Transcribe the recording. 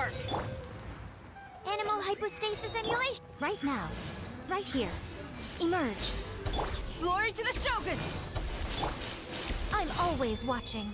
Animal hypostasis emulation. Right now. Right here. Emerge. Glory to the Shogun! I'm always watching.